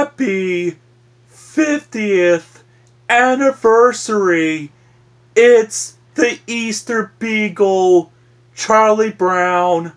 Happy 50th anniversary. It's the Easter Beagle, Charlie Brown.